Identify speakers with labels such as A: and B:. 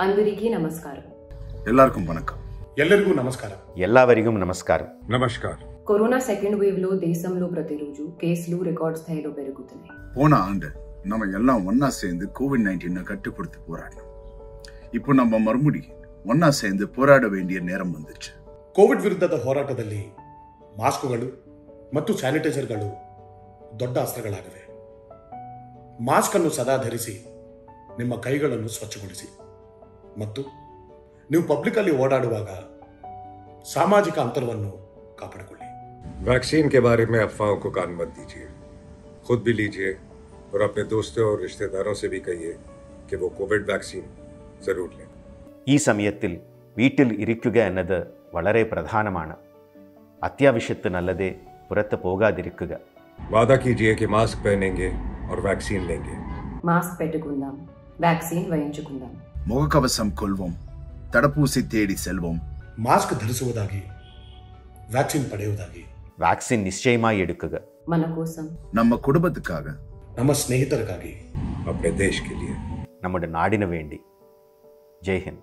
A: అందరికీ నమస్కారం
B: எல்லாருக்கும் வணக்கம்
C: ಎಲ್ಲರಿಗೂ ನಮಸ್ಕಾರ
D: ಎಲ್ಲವರಿಗೂ నమస్కారం
E: నమస్కార్
A: కరోనా సెకండ్ వేవ్ లో దేశంలో ప్రతిరోజు కేసులు రికార్డ్ స్థాయిలో పెరుగుతున్నాయి
B: போன ஆண்டு நம்ம எல்லாம் ஒன்னா சேர்ந்து கோவிட் நைன்டீனை கட்டுப்படுத்தி போராடினோம் இப்போ நம்ம மறுபடி ஒன்னா சேர்ந்து போராட வேண்டிய நேரம் வந்துச்சு
C: ಕೋವಿಡ್ ವಿರುದ್ಧದ ಹೋರಾಟದಲ್ಲಿ ಮಾಸ್ಕ್ಗಳು ಮತ್ತು ಸ್ಯಾನಿಟೈಸರ್ಗಳು ದೊಡ್ಡ ಅಸ್ತ್ರಗಳಾಗಿವೆ ಮಾಸ್ಕ್ ಅನ್ನು ಸದಾ ಧರಿಸಿ ನಿಮ್ಮ ಕೈಗಳನ್ನು ಸ್ವಚ್ಛಗೊಳಿಸಿ ಮತ್ತು ನೀವು ಪಬ್ಲಿಕ್ ಅಲ್ಲಿ ಓಡಾಡುವಾಗ ಸಾಮಾಜಿಕ ಅಂತರವನ್ನು ಕಾಪಾಡಿಕೊಳ್ಳಿ
E: वैक्सीन के बारे में अफवाहों को कान मत दीजिए खुद भी लीजिए और अपने दोस्तों और रिश्तेदारों से भी कहिए कि वो कोविड वैक्सीन जरूर लें
D: ഈ സമയത്തിൽ വീട്ടിൽ ഇരിക്കുക എന്നത് വളരെ പ്രധാനമാണ് അത്യാവശ്യത്തിനല്ലതെ പുറത്ത് പോകാതിരിക്കുക
E: वादा कीजिए कि मास्क पहनेंगे और वैक्सीन लेंगे
A: మాస్క్ పెట్టుకుందాం వ్యాక్సిన్ వేయించుకుందాం
B: முகக்கவசம் கொள்வோம் தடுப்பூசி தேடி செல்வோம்
C: ಮಾಸ್ಕ್ ಧರಿಸುವುದಾಗಿ ವ್ಯಾಕ್ಸಿನ್ ಪಡೆಯುವುದಾಗಿ
D: വാക്സിൻ നിശ്ചയമായി എടുക്കുക
A: మన కోసం
B: நம்ம குடும்பத்துக்காக
C: ನಮ್ಮ ಸ್ನೇಹಿತರಿಗಾಗಿ
E: अपने देश के लिए
D: നമ്മുടെ നാടിനു വേണ്ടി ജയ് ഹിന്ദ്